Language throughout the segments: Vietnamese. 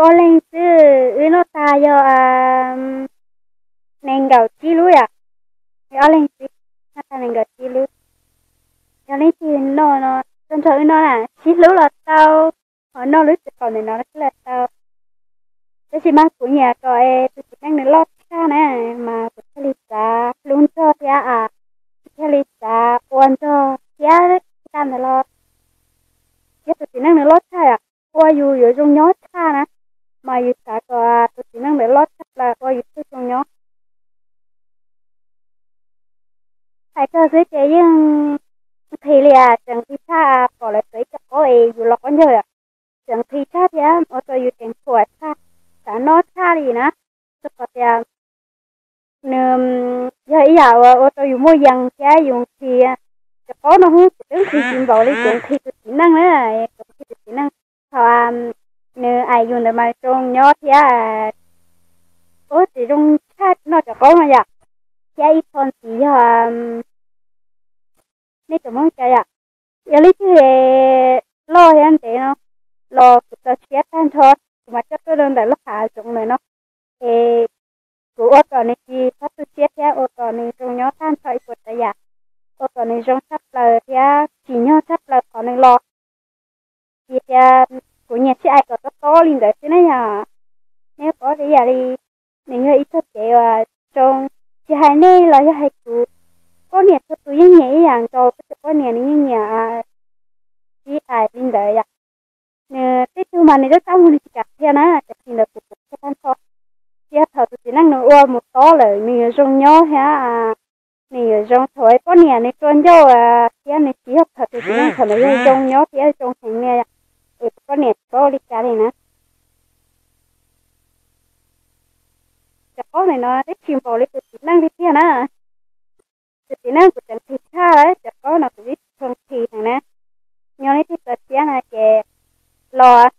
có lên chứ nó ta cho à nên đầu chi lúa à ở lên chứ nó ta nên gạo chi lúa cho lên thì nó nó trong thời nó là chi lúa là tao. Ở nó lúa còn để nó là tao cái gì mang của nhà cho em tôi chỉ đang lo cha nè mà tôi thấy là luôn cho thia à thấy là quan cho thia cam là lo. Cái tôi chỉ đang lo cha à qua dù ở trong nhót cha nè mà dù cả có tôi chỉ đang lót cha là qua dù tôi trong nhót hay cơ dưới cái nhưng thì là chẳng thì cha bỏ lại tới cho có ấy dù lo con nhớ à. Chẳng thì cha thì ở tôi dù tiền của cha cả nó cha đi nè tôi có thể nườm giờ giờ ô tô dùng mua dần cha dùng thì cho có nó hút đứng thì chìm vào đi dùng thì tôi chỉ năng nữa cũng thì tôi chỉ năng. Thà nửa ai dùng để mà trong nhỏ thì à ô thì trong cha nó cho có mà dạ. Cha ít hơn thì nên tôi muốn cha dạ giờ lấy thì lo thì anh chị nó lo cái tờ chết tan thôi. Mà chắc tôi đơn đại lúc hạ dụng này nó thì của ô tô này thì sắp tôi chết theo ô tô này trong nhỏ than thôi của tay dạ. Ô tô này trong sắp là thế, chỉ nhỏ sắp là còn này lo. Thì à, của nhà chị ai có tốt to lên đấy thế này à. Nếu có thì giờ đi mình hơi ít thức để à, trong chị hai nay là cho hai cụ có nhà cho tôi những nhảy dạng cho có nhà những nhà chị ai lên đấy à nè tết tu mà rất xong thì cả theo nó là thì là cũng cái tan kho tiếp thầu thì năng nó ua một to là mình dùng nhó ha. Mình dùng thôi có nhà này con dâu à thế này chỉ học thật thì năng thằng này dùng nhó thế dùng thành nghe ừ có nhà có đi cả đây nè cháu này nó rất chìm vào lấy từ kỹ năng đi kia nè chỉ kỹ năng của chẳng thì tha đấy cháu nó cũng biết thường thì thằng nè nhau này thì tớ tiếng là chè lò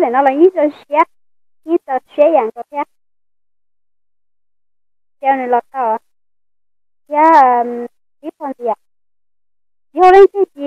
tai nó nó là như xe như xe dạng có thế theo này lọt tao ya biết con gì à vô lên cái gì